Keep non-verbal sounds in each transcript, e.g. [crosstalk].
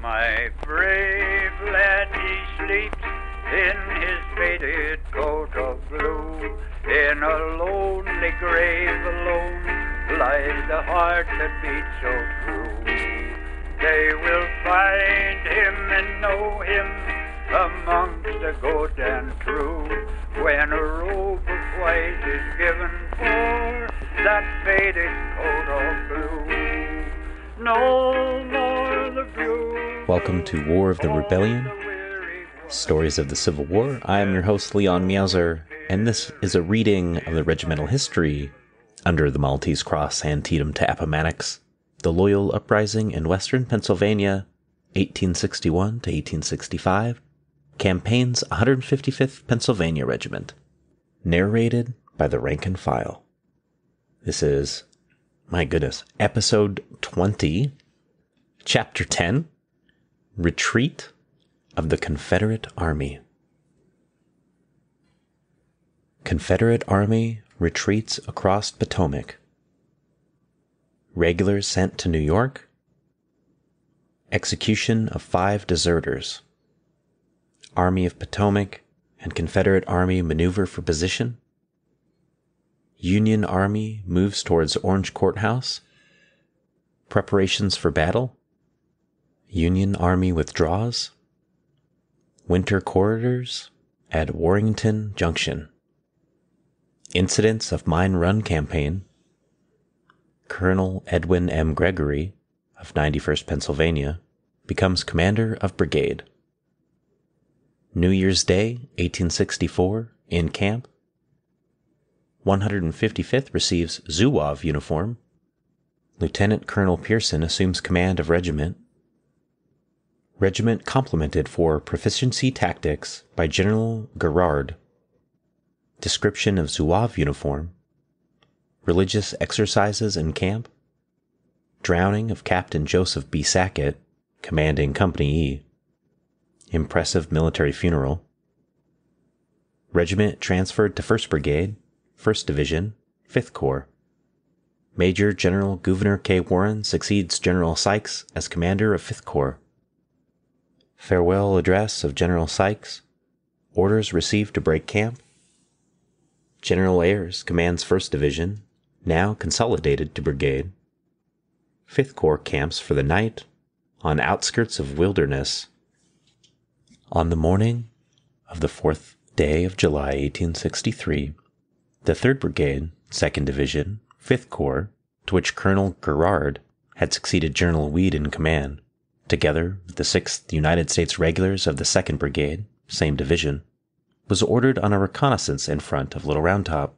My brave lad, he sleeps in his faded coat of blue. In a lonely grave alone lies the heart that beats so true. They will find him and know him amongst the good and true. When a robe of white is given for that faded coat of blue. No more. Welcome to War of the Rebellion, Stories of the Civil War. I am your host, Leon Miauser, and this is a reading of the regimental history under the Maltese Cross Antietam to Appomattox, the Loyal Uprising in Western Pennsylvania, 1861 to 1865, Campaign's 155th Pennsylvania Regiment, narrated by the rank and file. This is, my goodness, episode 20, chapter 10 Retreat of the Confederate Army. Confederate Army retreats across Potomac. Regulars sent to New York. Execution of five deserters. Army of Potomac and Confederate Army maneuver for position. Union Army moves towards Orange Courthouse. Preparations for battle. Union Army withdraws. Winter corridors at Warrenton Junction. Incidents of Mine Run Campaign. Colonel Edwin M. Gregory of 91st Pennsylvania becomes commander of brigade. New Year's Day, 1864, in camp. 155th receives Zouave uniform. Lieutenant Colonel Pearson assumes command of regiment. Regiment complimented for proficiency tactics by General Garrard. Description of Zouave uniform. Religious exercises in camp. Drowning of Captain Joseph B. Sackett, commanding Company E. Impressive military funeral. Regiment transferred to 1st Brigade, 1st Division, 5th Corps. Major General Gouverneur K. Warren succeeds General Sykes as commander of 5th Corps. Farewell address of General Sykes. Orders received to break camp. General Ayres commands 1st Division, now consolidated to brigade. 5th Corps camps for the night on outskirts of Wilderness on the morning of the fourth day of July, 1863, the 3rd Brigade, 2nd Division, 5th Corps, to which Colonel Garrard had succeeded General Weed in command, together with the 6th United States Regulars of the 2nd Brigade, same division, was ordered on a reconnaissance in front of Little Round Top.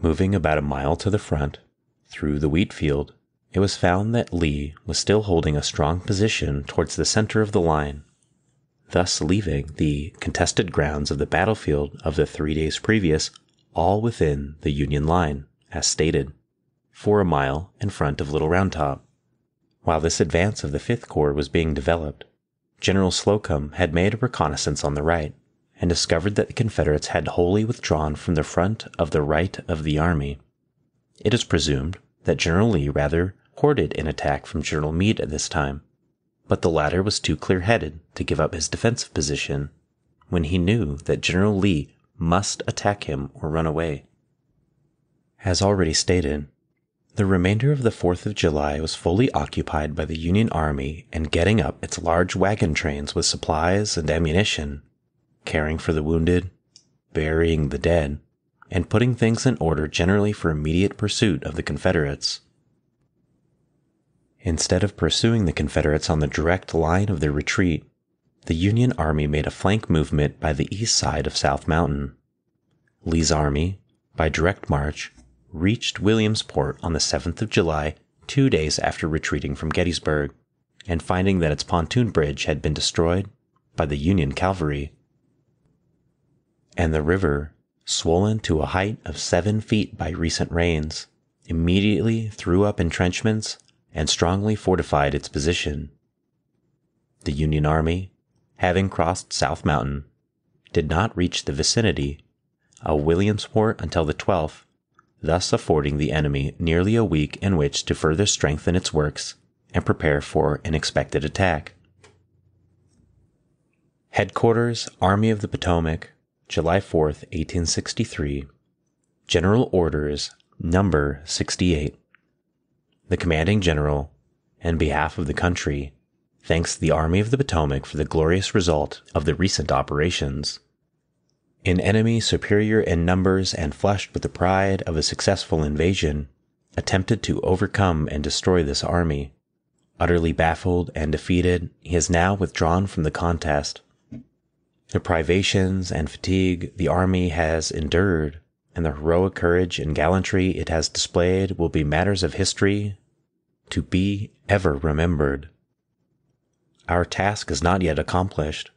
Moving about a mile to the front, through the wheat field, it was found that Lee was still holding a strong position towards the center of the line thus leaving the contested grounds of the battlefield of the three days previous all within the Union line, as stated, for a mile in front of Little Round Top. While this advance of the Fifth Corps was being developed, General Slocum had made a reconnaissance on the right and discovered that the Confederates had wholly withdrawn from the front of the right of the army. It is presumed that General Lee rather courted an attack from General Meade at this time, but the latter was too clear headed to give up his defensive position when he knew that General Lee must attack him or run away. As already stated, the remainder of the 4th of July was fully occupied by the Union Army in getting up its large wagon trains with supplies and ammunition, caring for the wounded, burying the dead, and putting things in order generally for immediate pursuit of the Confederates. Instead of pursuing the Confederates on the direct line of their retreat, the Union Army made a flank movement by the east side of South Mountain. Lee's army, by direct march, reached Williamsport on the 7th of July, two days after retreating from Gettysburg, and finding that its pontoon bridge had been destroyed by the Union cavalry. And the river, swollen to a height of seven feet by recent rains, immediately threw up entrenchments and strongly fortified its position. The Union Army, having crossed South Mountain, did not reach the vicinity of Williamsport until the 12th, thus affording the enemy nearly a week in which to further strengthen its works and prepare for an expected attack. Headquarters, Army of the Potomac, July 4th, 1863. General Orders, Number 68. The Commanding General, in behalf of the country, thanks the Army of the Potomac for the glorious result of the recent operations. An enemy superior in numbers and flushed with the pride of a successful invasion, attempted to overcome and destroy this army. Utterly baffled and defeated, he has now withdrawn from the contest. The privations and fatigue the army has endured, and the heroic courage and gallantry it has displayed will be matters of history to be ever remembered. Our task is not yet accomplished,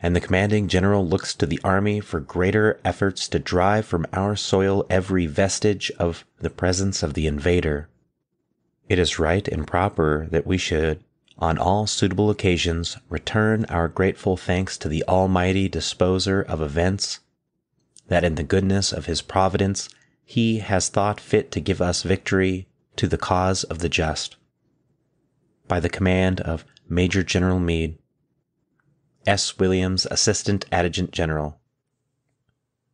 and the commanding general looks to the army for greater efforts to drive from our soil every vestige of the presence of the invader. It is right and proper that we should, on all suitable occasions, return our grateful thanks to the Almighty Disposer of events, that in the goodness of His providence He has thought fit to give us victory to the cause of the just. By the command of Major General Meade, S. Williams, Assistant Adjutant General.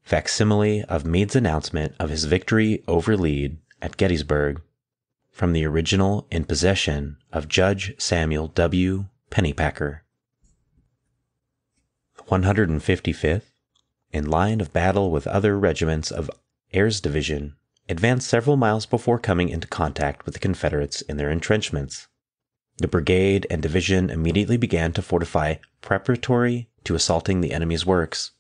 Facsimile of Meade's announcement of his victory over Lee at Gettysburg, from the original in possession of Judge Samuel W. Pennypacker. 155th, in line of battle with other regiments of Ayres's division, advanced several miles before coming into contact with the Confederates in their entrenchments. The brigade and division immediately began to fortify preparatory to assaulting the enemy's works.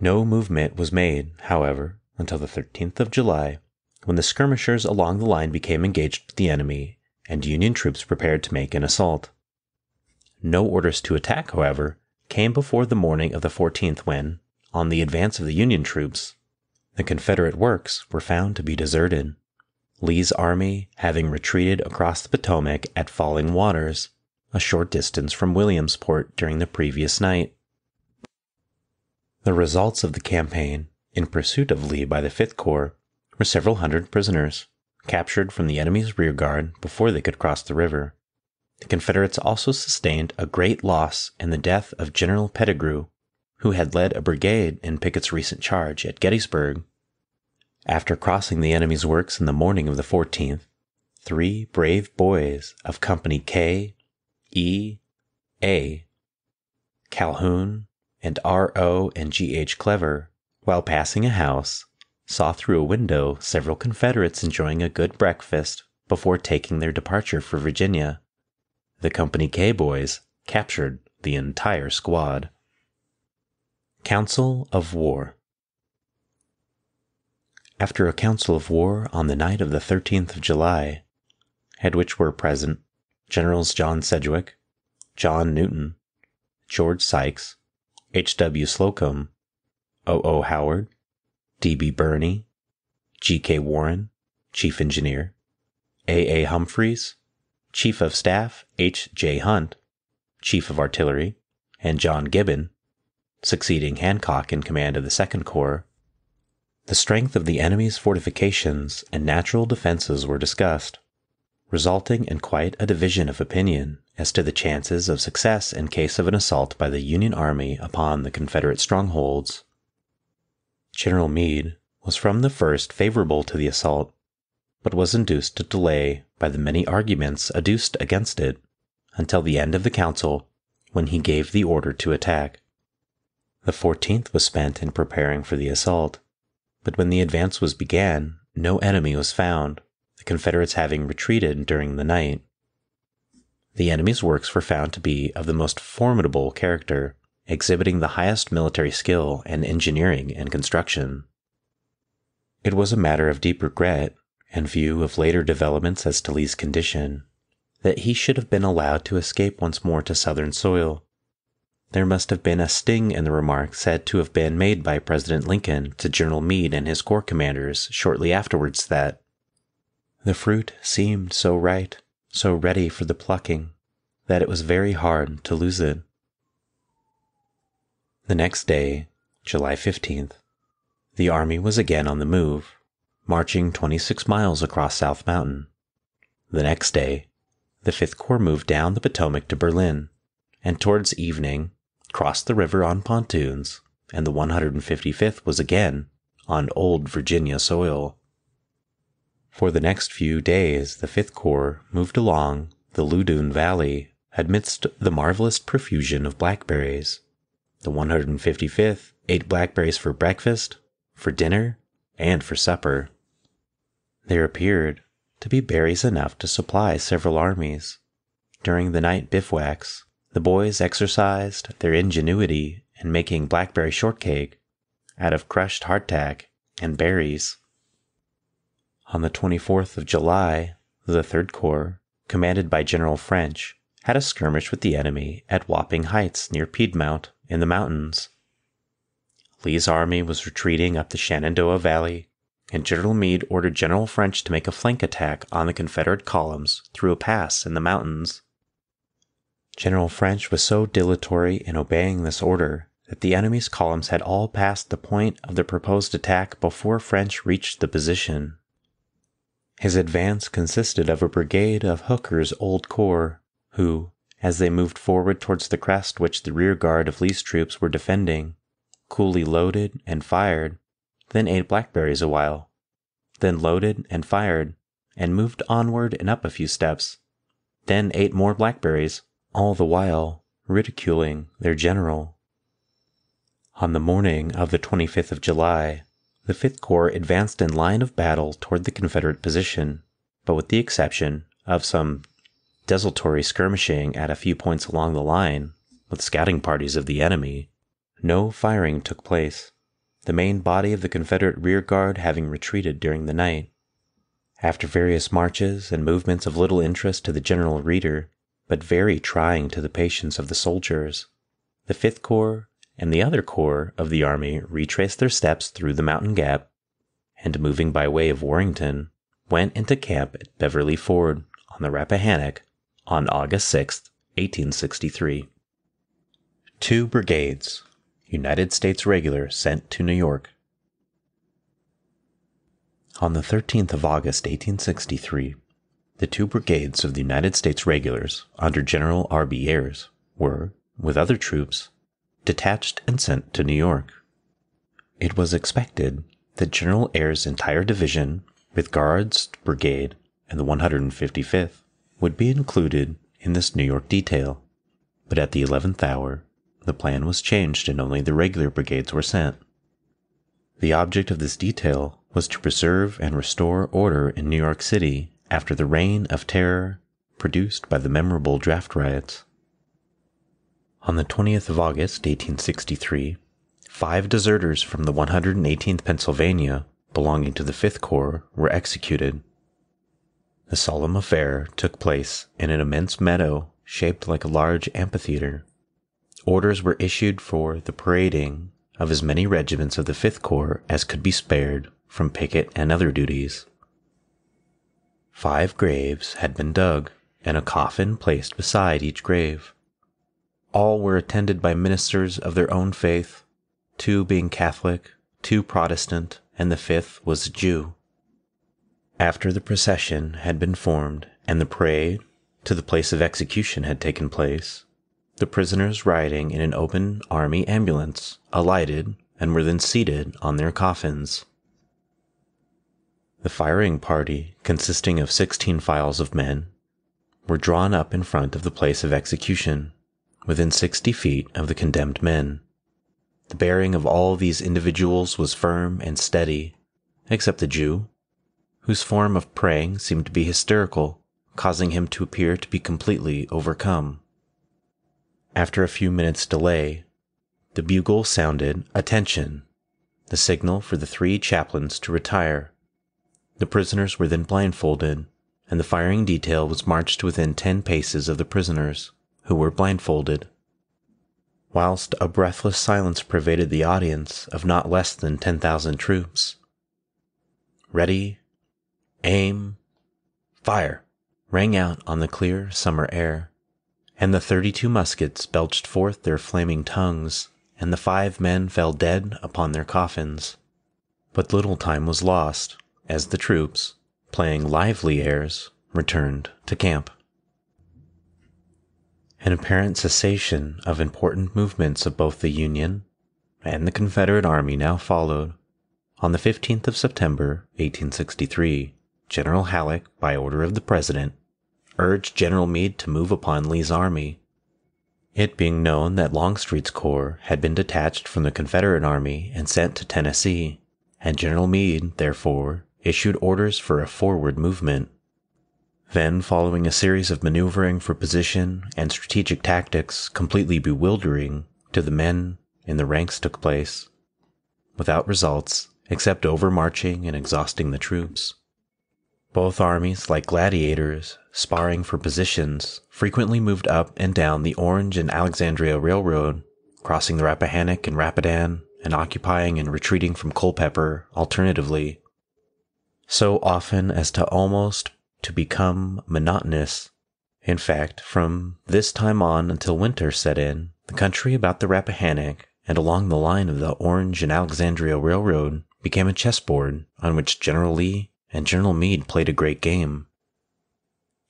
No movement was made, however, until the 13th of July, when the skirmishers along the line became engaged with the enemy and Union troops prepared to make an assault. No orders to attack, however, came before the morning of the 14th when, on the advance of the Union troops, the Confederate works were found to be deserted. Lee's army having retreated across the Potomac at Falling Waters, a short distance from Williamsport during the previous night. The results of the campaign, in pursuit of Lee by the Fifth Corps, were several hundred prisoners, captured from the enemy's rearguard before they could cross the river. The Confederates also sustained a great loss in the death of General Pettigrew, who had led a brigade in Pickett's recent charge at Gettysburg after crossing the enemy's works in the morning of the 14th, three brave boys of Company K, E, A, Calhoun, and R.O. and G.H. Clever, while passing a house, saw through a window several Confederates enjoying a good breakfast before taking their departure for Virginia. The Company K boys captured the entire squad. Council of War after a council of war on the night of the 13th of July, at which were present Generals John Sedgwick, John Newton, George Sykes, H. W. Slocum, O. O. Howard, D. B. Birney, G. K. Warren, Chief Engineer, A. A. Humphreys, Chief of Staff H. J. Hunt, Chief of Artillery, and John Gibbon, succeeding Hancock in command of the Second Corps, the strength of the enemy's fortifications and natural defenses were discussed, resulting in quite a division of opinion as to the chances of success in case of an assault by the Union Army upon the Confederate strongholds. General Meade was from the first favorable to the assault, but was induced to delay by the many arguments adduced against it until the end of the council when he gave the order to attack. The 14th was spent in preparing for the assault but when the advance was began, no enemy was found, the Confederates having retreated during the night. The enemy's works were found to be of the most formidable character, exhibiting the highest military skill and engineering and construction. It was a matter of deep regret, in view of later developments as to Lee's condition, that he should have been allowed to escape once more to Southern soil there must have been a sting in the remark said to have been made by President Lincoln to General Meade and his corps commanders shortly afterwards that the fruit seemed so ripe, so ready for the plucking, that it was very hard to lose it. The next day, July 15th, the army was again on the move, marching 26 miles across South Mountain. The next day, the Fifth Corps moved down the Potomac to Berlin, and towards evening crossed the river on pontoons, and the 155th was again on old Virginia soil. For the next few days, the Fifth Corps moved along the Loudoun Valley amidst the marvelous profusion of blackberries. The 155th ate blackberries for breakfast, for dinner, and for supper. There appeared to be berries enough to supply several armies. During the night bivouacs, the boys exercised their ingenuity in making blackberry shortcake out of crushed hardtack and berries. On the 24th of July, the Third Corps, commanded by General French, had a skirmish with the enemy at Wapping Heights near Piedmont in the mountains. Lee's army was retreating up the Shenandoah Valley, and General Meade ordered General French to make a flank attack on the Confederate columns through a pass in the mountains. General French was so dilatory in obeying this order that the enemy's columns had all passed the point of the proposed attack before French reached the position. His advance consisted of a brigade of Hooker's old corps, who, as they moved forward towards the crest which the rear guard of Lee's troops were defending, coolly loaded and fired, then ate blackberries a while, then loaded and fired, and moved onward and up a few steps, then ate more blackberries, all the while ridiculing their general. On the morning of the 25th of July, the Fifth Corps advanced in line of battle toward the Confederate position, but with the exception of some desultory skirmishing at a few points along the line with scouting parties of the enemy, no firing took place, the main body of the Confederate rear guard having retreated during the night. After various marches and movements of little interest to the general reader, but very trying to the patience of the soldiers, the Fifth Corps and the other corps of the army retraced their steps through the mountain gap, and moving by way of Warrenton, went into camp at Beverly Ford on the Rappahannock on August 6, 1863. Two brigades, United States regulars sent to New York. On the 13th of August, 1863, the two brigades of the United States regulars under General R. B. Ayres were, with other troops, detached and sent to New York. It was expected that General Ayres' entire division, with Garrard's Brigade and the 155th, would be included in this New York detail, but at the 11th hour, the plan was changed and only the regular brigades were sent. The object of this detail was to preserve and restore order in New York City after the reign of terror produced by the memorable draft riots. On the 20th of August, 1863, five deserters from the 118th Pennsylvania, belonging to the Fifth Corps, were executed. The solemn affair took place in an immense meadow shaped like a large amphitheater. Orders were issued for the parading of as many regiments of the Fifth Corps as could be spared from picket and other duties. Five graves had been dug and a coffin placed beside each grave. All were attended by ministers of their own faith, two being Catholic, two Protestant, and the fifth was a Jew. After the procession had been formed and the parade to the place of execution had taken place, the prisoners riding in an open army ambulance alighted and were then seated on their coffins. The firing party, consisting of 16 files of men, were drawn up in front of the place of execution within 60 feet of the condemned men. The bearing of all these individuals was firm and steady, except the Jew, whose form of praying seemed to be hysterical, causing him to appear to be completely overcome. After a few minutes' delay, the bugle sounded attention, the signal for the three chaplains to retire. The prisoners were then blindfolded, and the firing detail was marched within ten paces of the prisoners who were blindfolded. Whilst a breathless silence pervaded the audience of not less than 10,000 troops. Ready, aim, fire rang out on the clear summer air, and the 32 muskets belched forth their flaming tongues, and the five men fell dead upon their coffins. But little time was lost as the troops, playing lively airs, returned to camp. An apparent cessation of important movements of both the Union and the Confederate Army now followed. On the 15th of September, 1863, General Halleck, by order of the President, urged General Meade to move upon Lee's army. It being known that Longstreet's corps had been detached from the Confederate Army and sent to Tennessee, and General Meade, therefore, issued orders for a forward movement. Then, following a series of maneuvering for position and strategic tactics completely bewildering to the men in the ranks took place, without results except overmarching and exhausting the troops. Both armies, like gladiators, sparring for positions, frequently moved up and down the Orange and Alexandria Railroad, crossing the Rappahannock and Rapidan, and occupying and retreating from Culpeper alternatively, so often as to almost to become monotonous. In fact, from this time on until winter set in, the country about the Rappahannock and along the line of the Orange and Alexandria Railroad became a chessboard on which General Lee and General Meade played a great game.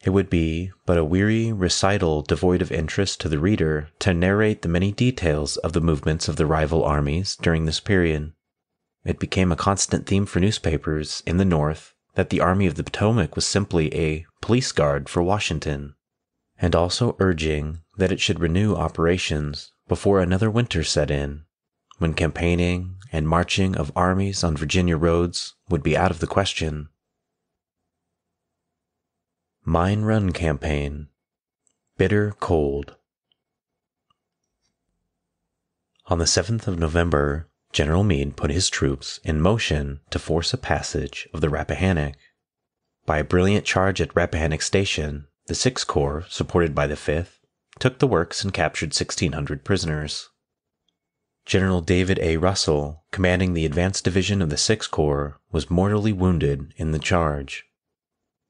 It would be but a weary recital devoid of interest to the reader to narrate the many details of the movements of the rival armies during this period. It became a constant theme for newspapers in the North that the Army of the Potomac was simply a police guard for Washington, and also urging that it should renew operations before another winter set in, when campaigning and marching of armies on Virginia roads would be out of the question. Mine Run Campaign Bitter Cold On the 7th of November, General Meade put his troops in motion to force a passage of the Rappahannock. By a brilliant charge at Rappahannock Station, the Sixth Corps, supported by the Fifth, took the works and captured 1,600 prisoners. General David A. Russell, commanding the advance division of the Sixth Corps, was mortally wounded in the charge.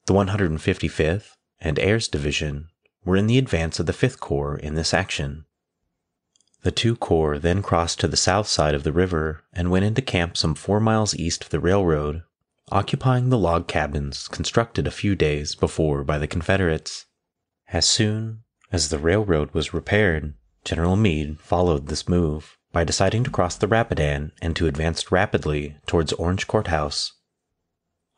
The 155th and Ayres Division were in the advance of the Fifth Corps in this action. The two corps then crossed to the south side of the river and went into camp some four miles east of the railroad, occupying the log cabins constructed a few days before by the Confederates. As soon as the railroad was repaired, General Meade followed this move by deciding to cross the Rapidan and to advance rapidly towards Orange Courthouse.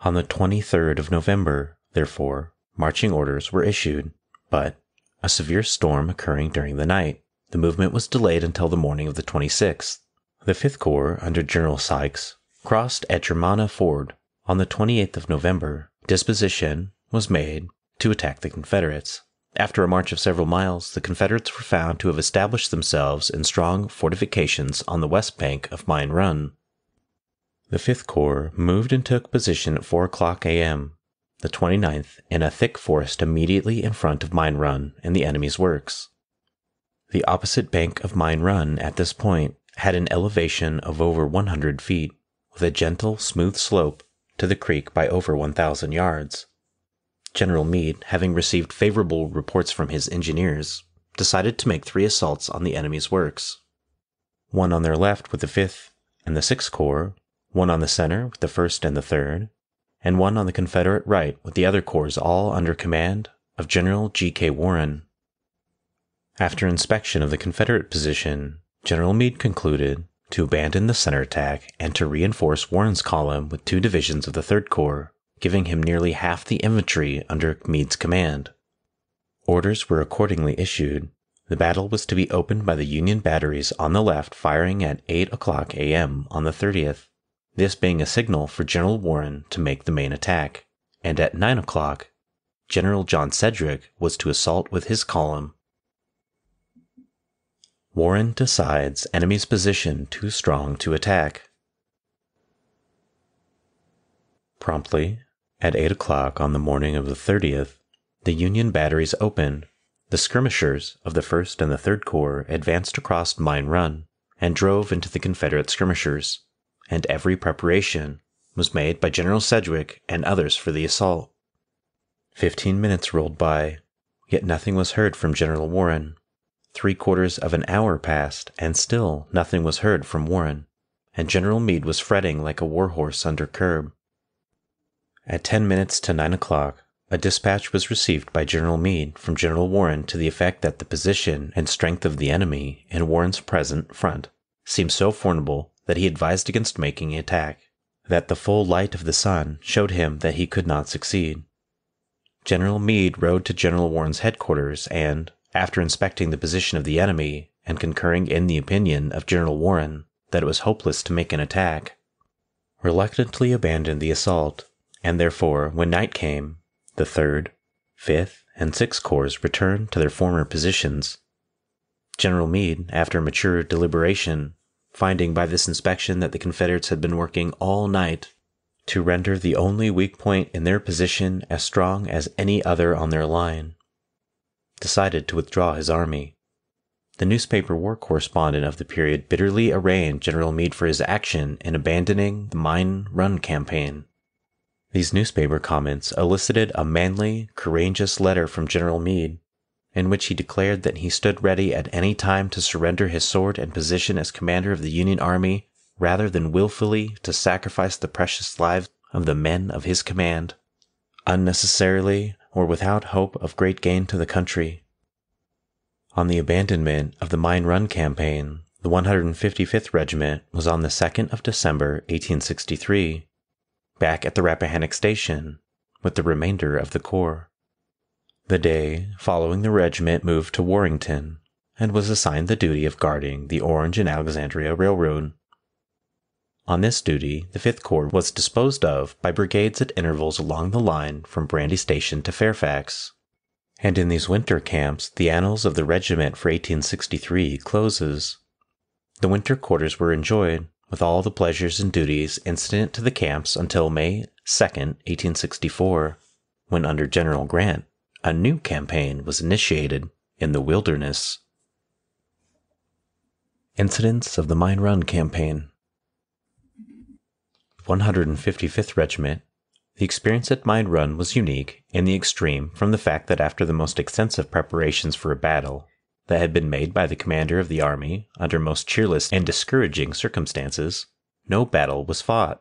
On the 23rd of November, therefore, marching orders were issued, but, a severe storm occurring during the night, the movement was delayed until the morning of the 26th. The Fifth Corps, under General Sykes, crossed at Germanna Ford. On the 28th of November, disposition was made to attack the Confederates. After a march of several miles, the Confederates were found to have established themselves in strong fortifications on the west bank of Mine Run. The Fifth Corps moved and took position at 4 o'clock a.m., the 29th, in a thick forest immediately in front of Mine Run and the enemy's works. The opposite bank of Mine Run at this point had an elevation of over 100 feet, with a gentle, smooth slope to the creek by over 1,000 yards. General Meade, having received favorable reports from his engineers, decided to make three assaults on the enemy's works one on their left with the 5th and the 6th Corps, one on the center with the 1st and the 3rd, and one on the Confederate right with the other corps all under command of General G. K. Warren. After inspection of the Confederate position, General Meade concluded to abandon the center attack and to reinforce Warren's column with two divisions of the 3rd Corps giving him nearly half the infantry under Meade's command. Orders were accordingly issued. The battle was to be opened by the Union batteries on the left firing at 8 o'clock a.m. on the 30th, this being a signal for General Warren to make the main attack, and at 9 o'clock, General John Sedgwick was to assault with his column. Warren decides enemy's position too strong to attack. Promptly, at eight o'clock on the morning of the 30th, the Union batteries opened. The skirmishers of the 1st and the 3rd Corps advanced across Mine Run and drove into the Confederate skirmishers, and every preparation was made by General Sedgwick and others for the assault. Fifteen minutes rolled by, yet nothing was heard from General Warren. Three quarters of an hour passed, and still nothing was heard from Warren, and General Meade was fretting like a war horse under curb. At ten minutes to nine o'clock, a dispatch was received by General Meade from General Warren to the effect that the position and strength of the enemy in Warren's present front seemed so formidable that he advised against making an attack, that the full light of the sun showed him that he could not succeed. General Meade rode to General Warren's headquarters and, after inspecting the position of the enemy and concurring in the opinion of General Warren that it was hopeless to make an attack, reluctantly abandoned the assault, and therefore, when night came, the 3rd, 5th, and 6th Corps returned to their former positions. General Meade, after mature deliberation, finding by this inspection that the Confederates had been working all night to render the only weak point in their position as strong as any other on their line, decided to withdraw his army. The newspaper war correspondent of the period bitterly arraigned General Meade for his action in abandoning the Mine Run campaign. These newspaper comments elicited a manly, courageous letter from General Meade, in which he declared that he stood ready at any time to surrender his sword and position as commander of the Union Army rather than wilfully to sacrifice the precious lives of the men of his command, unnecessarily or without hope of great gain to the country. On the abandonment of the Mine Run campaign, the 155th Regiment was on the 2nd of December, 1863, back at the Rappahannock Station with the remainder of the Corps. The day following, the regiment moved to Warrenton, and was assigned the duty of guarding the Orange and Alexandria Railroad. On this duty, the 5th Corps was disposed of by brigades at intervals along the line from Brandy Station to Fairfax. And in these winter camps, the annals of the regiment for 1863 closes. The winter quarters were enjoyed with all the pleasures and duties incident to the camps until May 2, 1864, when under General Grant, a new campaign was initiated in the wilderness. Incidents of the Mine Run Campaign 155th Regiment The experience at Mine Run was unique in the extreme from the fact that after the most extensive preparations for a battle, that had been made by the commander of the army under most cheerless and discouraging circumstances, no battle was fought.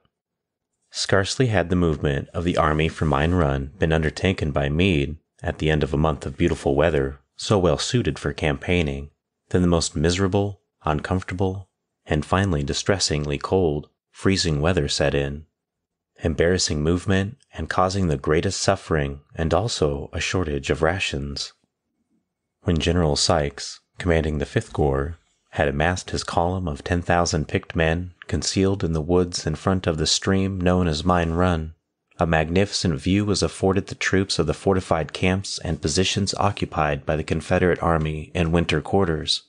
Scarcely had the movement of the army from Mine Run been undertaken by Meade at the end of a month of beautiful weather, so well suited for campaigning, than the most miserable, uncomfortable, and finally distressingly cold, freezing weather set in, embarrassing movement and causing the greatest suffering and also a shortage of rations. When General Sykes, commanding the Fifth Corps, had amassed his column of 10,000 picked men concealed in the woods in front of the stream known as Mine Run, a magnificent view was afforded the troops of the fortified camps and positions occupied by the Confederate army in winter quarters.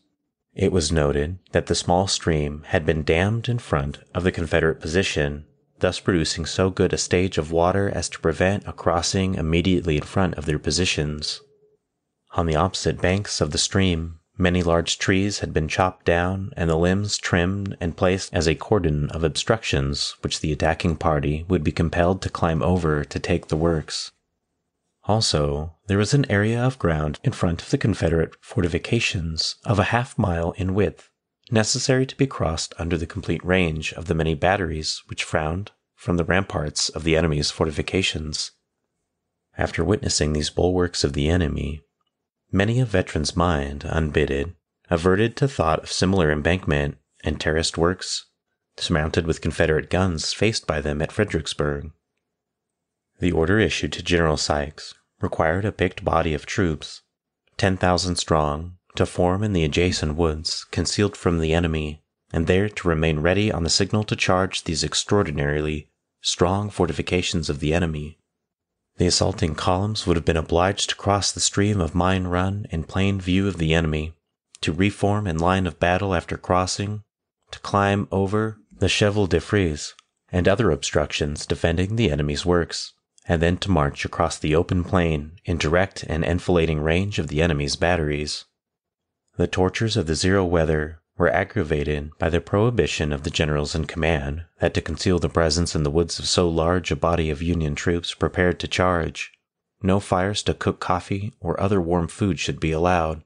It was noted that the small stream had been dammed in front of the Confederate position, thus producing so good a stage of water as to prevent a crossing immediately in front of their positions. On the opposite banks of the stream, many large trees had been chopped down and the limbs trimmed and placed as a cordon of obstructions which the attacking party would be compelled to climb over to take the works. Also, there was an area of ground in front of the Confederate fortifications of a half mile in width, necessary to be crossed under the complete range of the many batteries which frowned from the ramparts of the enemy's fortifications. After witnessing these bulwarks of the enemy, Many a veteran's mind, unbidden, averted to thought of similar embankment and terraced works surmounted with Confederate guns faced by them at Fredericksburg. The order issued to General Sykes required a picked body of troops, 10,000 strong, to form in the adjacent woods, concealed from the enemy, and there to remain ready on the signal to charge these extraordinarily strong fortifications of the enemy. The assaulting columns would have been obliged to cross the stream of Mine Run in plain view of the enemy, to reform in line of battle after crossing, to climb over the Cheval de Frise and other obstructions defending the enemy's works, and then to march across the open plain in direct and enfilading range of the enemy's batteries. The tortures of the zero weather were aggravated by the prohibition of the generals in command that to conceal the presence in the woods of so large a body of Union troops prepared to charge, no fires to cook coffee or other warm food should be allowed,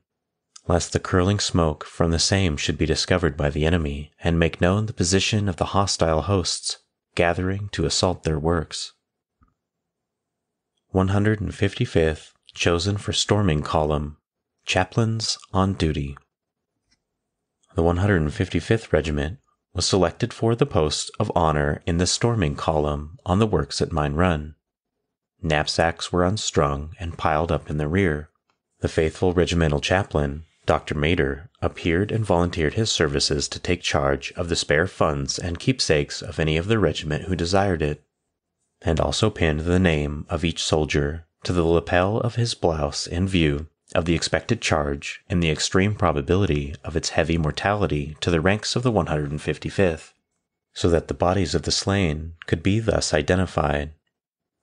lest the curling smoke from the same should be discovered by the enemy and make known the position of the hostile hosts gathering to assault their works. 155th chosen for storming column, chaplains on duty. The 155th Regiment was selected for the post of honor in the storming column on the works at Mine Run. Knapsacks were unstrung and piled up in the rear. The faithful regimental chaplain, Dr. Mader, appeared and volunteered his services to take charge of the spare funds and keepsakes of any of the regiment who desired it, and also pinned the name of each soldier to the lapel of his blouse in view of the expected charge and the extreme probability of its heavy mortality to the ranks of the 155th, so that the bodies of the slain could be thus identified.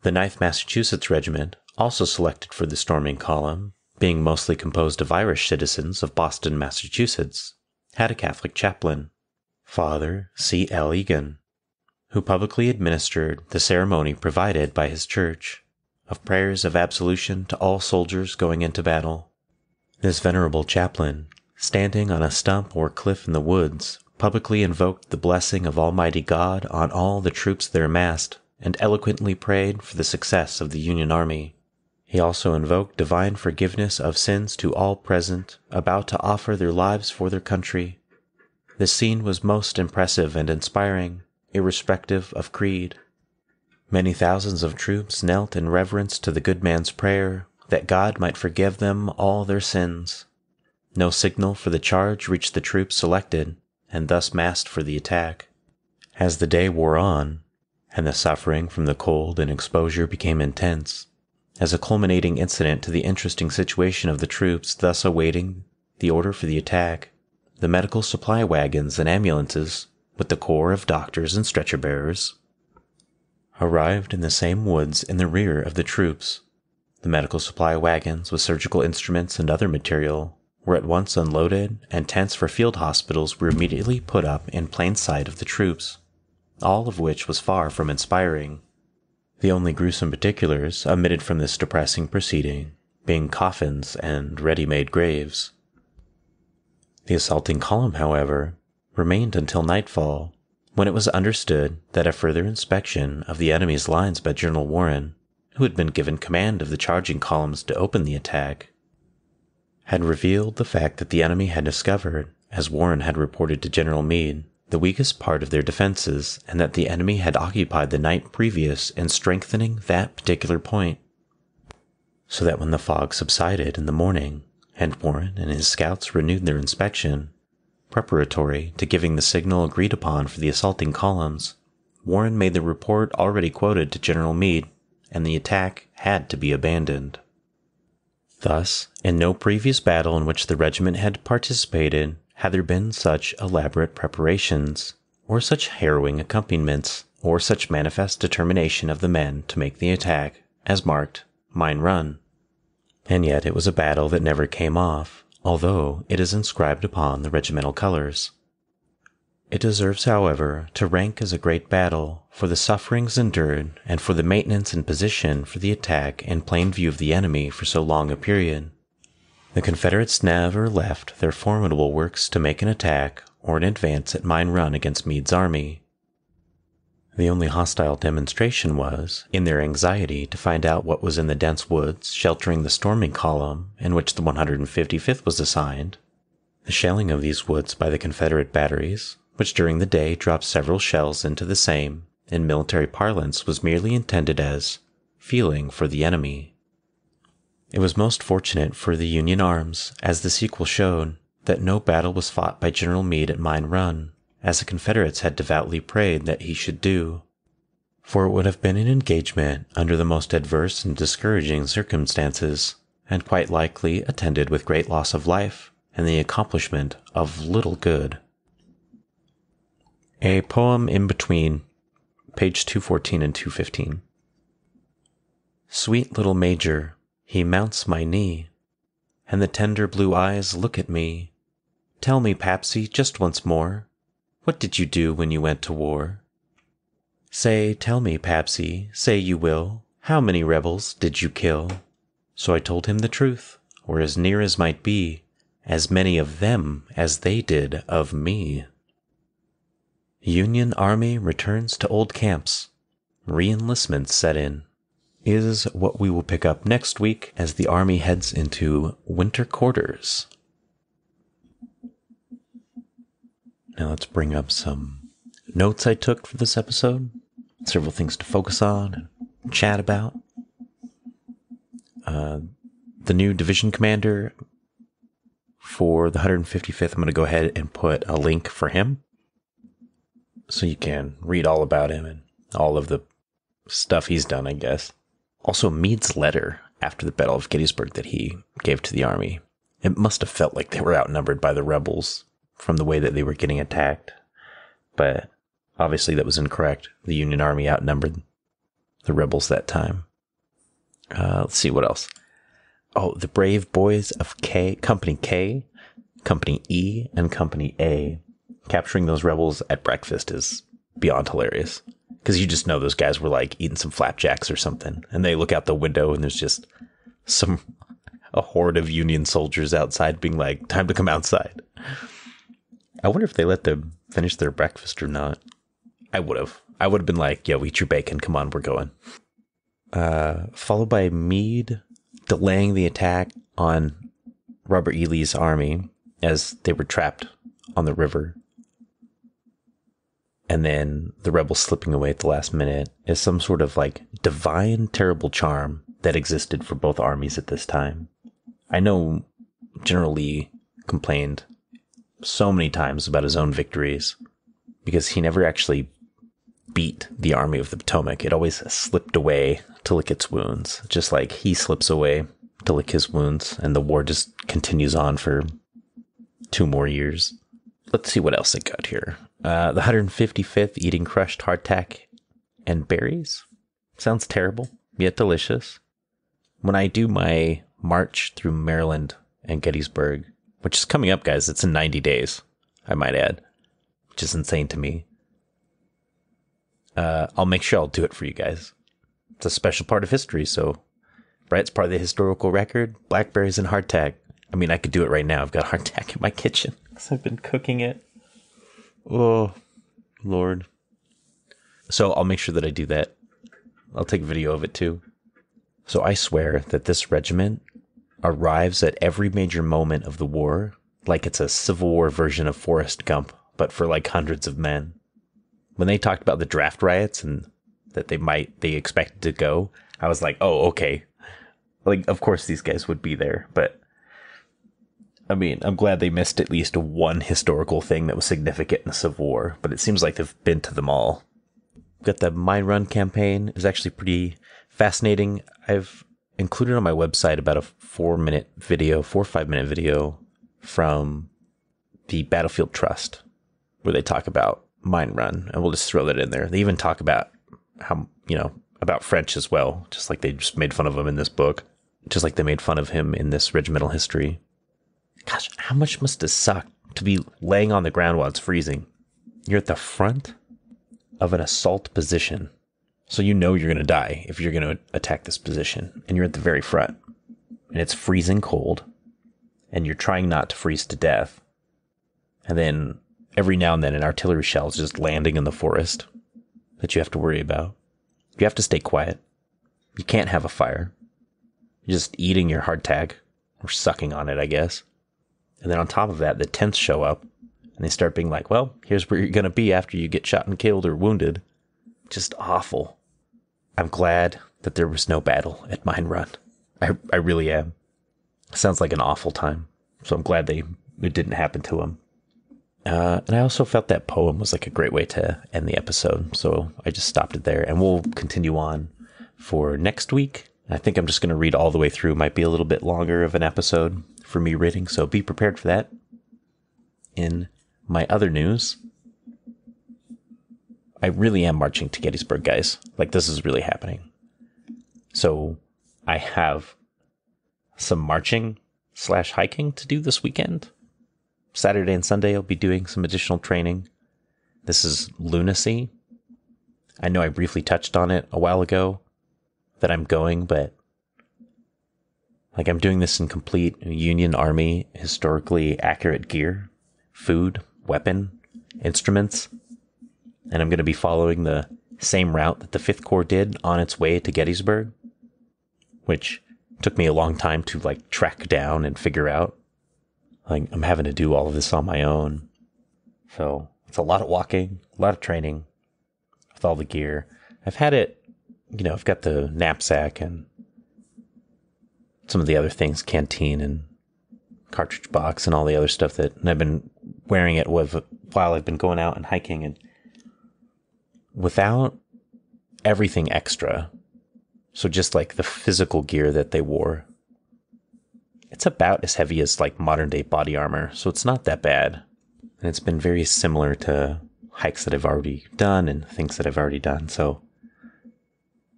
The 9th Massachusetts Regiment, also selected for the storming column, being mostly composed of Irish citizens of Boston, Massachusetts, had a Catholic chaplain, Father C. L. Egan, who publicly administered the ceremony provided by his church of prayers of absolution to all soldiers going into battle. This venerable chaplain, standing on a stump or cliff in the woods, publicly invoked the blessing of Almighty God on all the troops there massed and eloquently prayed for the success of the Union Army. He also invoked divine forgiveness of sins to all present about to offer their lives for their country. The scene was most impressive and inspiring, irrespective of creed. Many thousands of troops knelt in reverence to the good man's prayer that God might forgive them all their sins. No signal for the charge reached the troops selected and thus massed for the attack. As the day wore on, and the suffering from the cold and exposure became intense, as a culminating incident to the interesting situation of the troops thus awaiting the order for the attack, the medical supply wagons and ambulances, with the corps of doctors and stretcher bearers, arrived in the same woods in the rear of the troops. The medical supply wagons with surgical instruments and other material were at once unloaded, and tents for field hospitals were immediately put up in plain sight of the troops, all of which was far from inspiring. The only gruesome particulars omitted from this depressing proceeding being coffins and ready made graves. The assaulting column, however, remained until nightfall when it was understood that a further inspection of the enemy's lines by General Warren, who had been given command of the charging columns to open the attack, had revealed the fact that the enemy had discovered, as Warren had reported to General Meade, the weakest part of their defenses and that the enemy had occupied the night previous in strengthening that particular point. So that when the fog subsided in the morning and Warren and his scouts renewed their inspection, Preparatory to giving the signal agreed upon for the assaulting columns, Warren made the report already quoted to General Meade, and the attack had to be abandoned. Thus, in no previous battle in which the regiment had participated had there been such elaborate preparations, or such harrowing accompaniments, or such manifest determination of the men to make the attack as marked Mine Run. And yet it was a battle that never came off, although it is inscribed upon the regimental colors. It deserves, however, to rank as a great battle for the sufferings endured and for the maintenance in position for the attack in plain view of the enemy for so long a period. The Confederates never left their formidable works to make an attack or an advance at Mine Run against Meade's army, the only hostile demonstration was in their anxiety to find out what was in the dense woods sheltering the storming column in which the 155th was assigned. The shelling of these woods by the Confederate batteries, which during the day dropped several shells into the same, in military parlance was merely intended as feeling for the enemy. It was most fortunate for the Union arms, as the sequel showed, that no battle was fought by General Meade at Mine Run, as the Confederates had devoutly prayed that he should do. For it would have been an engagement under the most adverse and discouraging circumstances, and quite likely attended with great loss of life and the accomplishment of little good. A poem in between, page 214 and 215. Sweet little Major, he mounts my knee, and the tender blue eyes look at me. Tell me, Papsy, just once more, what did you do when you went to war? Say, tell me, Papsy, say you will, how many rebels did you kill? So I told him the truth, or as near as might be, as many of them as they did of me. Union Army returns to old camps. Reenlistment set in. is what we will pick up next week as the army heads into winter quarters. Now let's bring up some notes I took for this episode, several things to focus on and chat about. Uh, the new division commander for the 155th, I'm going to go ahead and put a link for him so you can read all about him and all of the stuff he's done, I guess. Also, Meade's letter after the Battle of Gettysburg that he gave to the army. It must have felt like they were outnumbered by the rebels from the way that they were getting attacked. But obviously, that was incorrect. The Union Army outnumbered the rebels that time. Uh, let's see what else. Oh, the brave boys of K, Company K, Company E, and Company A. Capturing those rebels at breakfast is beyond hilarious. Because you just know those guys were like eating some flapjacks or something. And they look out the window and there's just some, [laughs] a horde of Union soldiers outside being like, time to come outside. I wonder if they let them finish their breakfast or not. I would have. I would have been like, yo, eat your bacon. Come on, we're going. Uh, followed by Meade delaying the attack on Robert E. Lee's army as they were trapped on the river. And then the rebels slipping away at the last minute is some sort of like divine terrible charm that existed for both armies at this time. I know General Lee complained so many times about his own victories because he never actually beat the Army of the Potomac. It always slipped away to lick its wounds, just like he slips away to lick his wounds, and the war just continues on for two more years. Let's see what else I got here. Uh, the 155th eating crushed hardtack and berries. Sounds terrible, yet delicious. When I do my march through Maryland and Gettysburg, which is coming up, guys, it's in 90 days, I might add, which is insane to me. Uh, I'll make sure I'll do it for you guys. It's a special part of history, so right, it's part of the historical record. Blackberries and hardtack. I mean, I could do it right now. I've got [laughs] hardtack in my kitchen because I've been cooking it. Oh, Lord. So I'll make sure that I do that. I'll take a video of it too. So I swear that this regiment arrives at every major moment of the war like it's a Civil War version of Forrest Gump, but for like hundreds of men. When they talked about the draft riots and that they might, they expected to go, I was like, oh, okay. Like, of course these guys would be there, but I mean, I'm glad they missed at least one historical thing that was significant in the Civil War, but it seems like they've been to them all. Got the Mine Run campaign is actually pretty fascinating. I've included on my website about a four minute video, four or five minute video from the Battlefield Trust, where they talk about Mine Run, and we'll just throw that in there. They even talk about how, you know, about French as well, just like they just made fun of him in this book, just like they made fun of him in this regimental history. Gosh, how much must it suck to be laying on the ground while it's freezing? You're at the front of an assault position. So you know you're going to die if you're going to attack this position. And you're at the very front. And it's freezing cold. And you're trying not to freeze to death. And then every now and then an artillery shell is just landing in the forest that you have to worry about. You have to stay quiet. You can't have a fire. You're just eating your hardtack or sucking on it, I guess. And then on top of that, the tents show up and they start being like, well, here's where you're going to be after you get shot and killed or wounded. Just awful. I'm glad that there was no battle at Mine Run. I, I really am. Sounds like an awful time. So I'm glad they it didn't happen to him. Uh, and I also felt that poem was like a great way to end the episode. So I just stopped it there and we'll continue on for next week. I think I'm just going to read all the way through. Might be a little bit longer of an episode for me reading, so be prepared for that. In my other news, I really am marching to Gettysburg, guys. Like, this is really happening. So, I have some marching slash hiking to do this weekend. Saturday and Sunday, I'll be doing some additional training. This is lunacy. I know I briefly touched on it a while ago that I'm going, but like I'm doing this in complete Union Army historically accurate gear, food, weapon, instruments, and I'm going to be following the same route that the 5th Corps did on its way to Gettysburg. which took me a long time to like track down and figure out. Like I'm having to do all of this on my own. So it's a lot of walking, a lot of training with all the gear. I've had it, you know, I've got the knapsack and some of the other things, canteen and cartridge box and all the other stuff that and I've been wearing it with while I've been going out and hiking and without everything extra. So just like the physical gear that they wore. It's about as heavy as like modern day body armor, so it's not that bad. And it's been very similar to hikes that I've already done and things that I've already done. So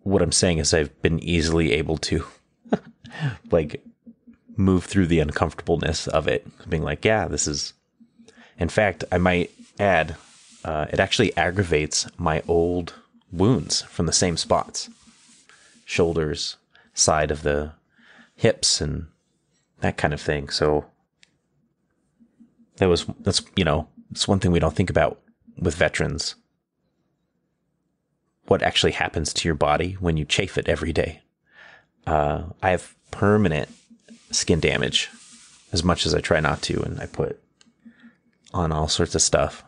what I'm saying is I've been easily able to [laughs] like move through the uncomfortableness of it, being like, yeah, this is. In fact, I might add, uh, it actually aggravates my old wounds from the same spots shoulders, side of the hips, and that kind of thing. So that was, that's, you know, it's one thing we don't think about with veterans. What actually happens to your body when you chafe it every day? Uh, I have permanent skin damage as much as I try not to, and I put on all sorts of stuff.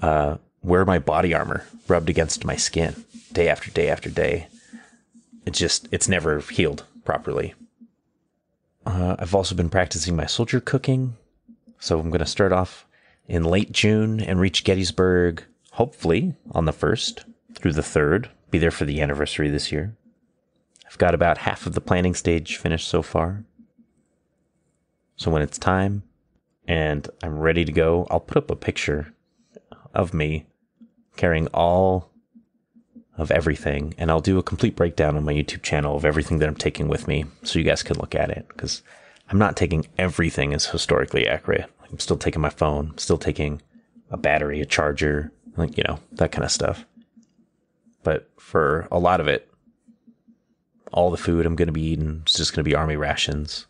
Uh, wear my body armor rubbed against my skin day after day after day. It just, it's never healed properly. Uh, I've also been practicing my soldier cooking. So I'm going to start off in late June and reach Gettysburg, hopefully on the 1st through the 3rd. Be there for the anniversary this year. I've got about half of the planning stage finished so far. So when it's time and I'm ready to go, I'll put up a picture of me carrying all of everything and I'll do a complete breakdown on my YouTube channel of everything that I'm taking with me so you guys can look at it because I'm not taking everything as historically accurate. I'm still taking my phone, still taking a battery, a charger, like, you know, that kind of stuff. But for a lot of it, all the food I'm going to be eating is just going to be army rations.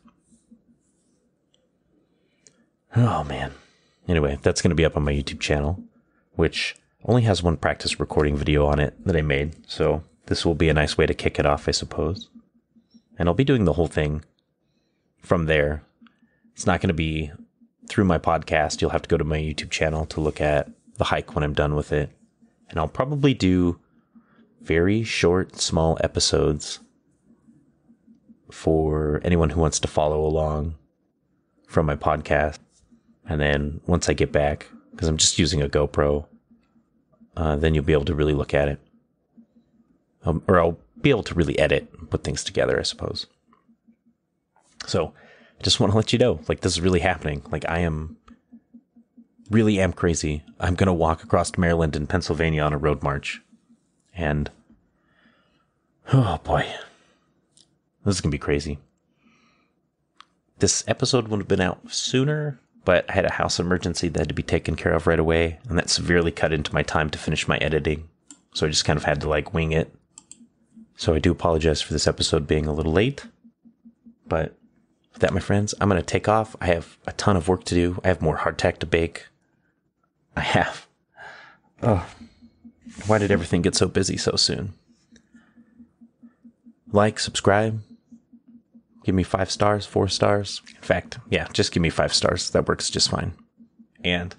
Oh man. Anyway, that's going to be up on my YouTube channel, which only has one practice recording video on it that I made. So this will be a nice way to kick it off, I suppose. And I'll be doing the whole thing from there. It's not going to be through my podcast. You'll have to go to my YouTube channel to look at the hike when I'm done with it. And I'll probably do very short, small episodes for anyone who wants to follow along from my podcast. And then once I get back, because I'm just using a GoPro, uh, then you'll be able to really look at it. Um, or I'll be able to really edit and put things together, I suppose. So I just want to let you know, like, this is really happening. Like, I am really am crazy. I'm going to walk across Maryland and Pennsylvania on a road march. And, oh boy, this is going to be crazy. This episode would have been out sooner, but I had a house emergency that had to be taken care of right away, and that severely cut into my time to finish my editing. So I just kind of had to like wing it. So I do apologize for this episode being a little late. But with that, my friends, I'm going to take off. I have a ton of work to do. I have more hardtack to bake. I have. Oh, why did everything get so busy so soon? Like, subscribe, Give me five stars, four stars. In fact, yeah, just give me five stars. That works just fine. And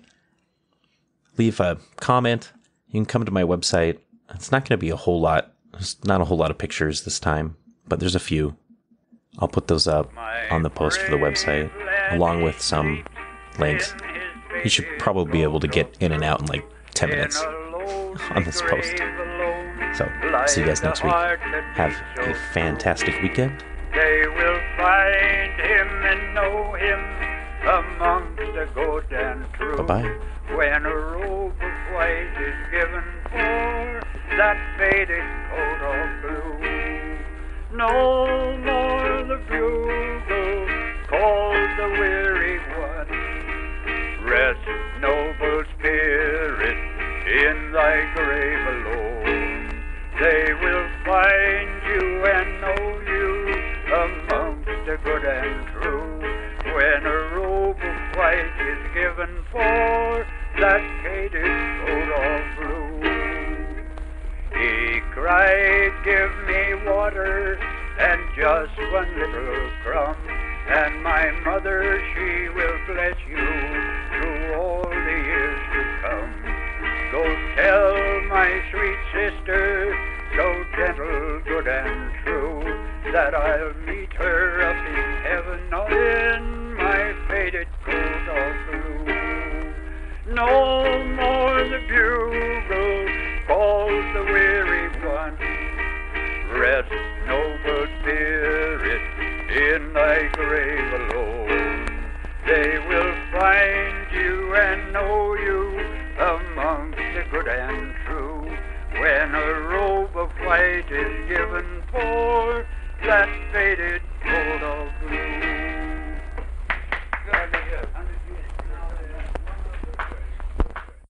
leave a comment. You can come to my website. It's not going to be a whole lot. There's not a whole lot of pictures this time, but there's a few. I'll put those up on the post for the website, along with some links. You should probably be able to get in and out in like 10 minutes [laughs] on this post. So, see you guys next week. Have a fantastic weekend find him and know him amongst the good and true. Bye-bye. When a robe of white is given for that faded coat of blue, no more the bugle calls the weary one. Rest, noble spirit, in thy grave for that faded coat of blue. He cried, give me water, and just one little crumb. And my mother, she will bless you through all the years to come. Go tell my sweet sister, so gentle, good and true, that I'll meet her up in heaven in my faded coat of. No more the bugle calls the weary one. Rest, noble spirit, in thy grave alone. They will find you and know you amongst the good and true. When a robe of white is given for that faded